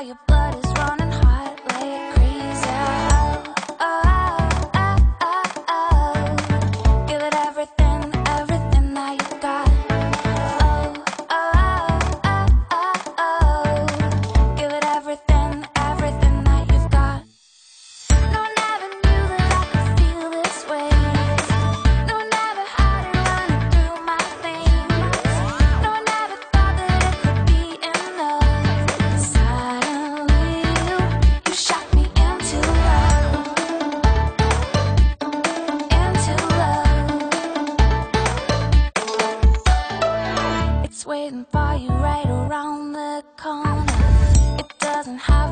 Your but is. waiting for you right around the corner. It doesn't have